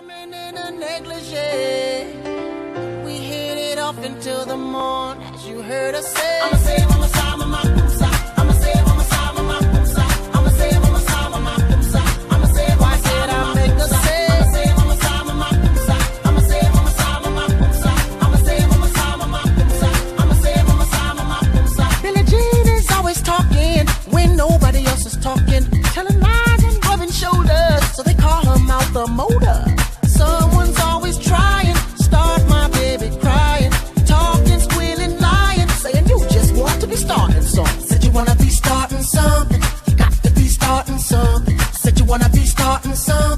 Woman in a negligee. We hit it off until the morn, as you heard us say. wanna be starting something. You got to be starting something. Said you wanna be starting something.